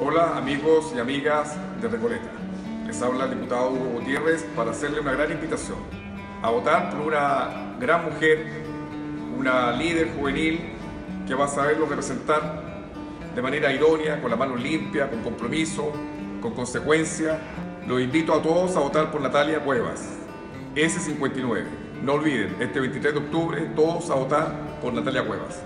Hola amigos y amigas de Recoleta. Les habla el diputado Hugo Gutiérrez para hacerle una gran invitación a votar por una gran mujer, una líder juvenil que va a saberlo representar de manera idónea, con la mano limpia, con compromiso, con consecuencia. Los invito a todos a votar por Natalia Cuevas, S59. No olviden, este 23 de octubre todos a votar por Natalia Cuevas.